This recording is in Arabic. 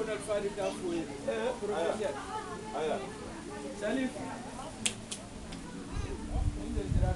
هنا الفادي أخوي. بروفيسور أيوه. سليم. أيوة. عند زرار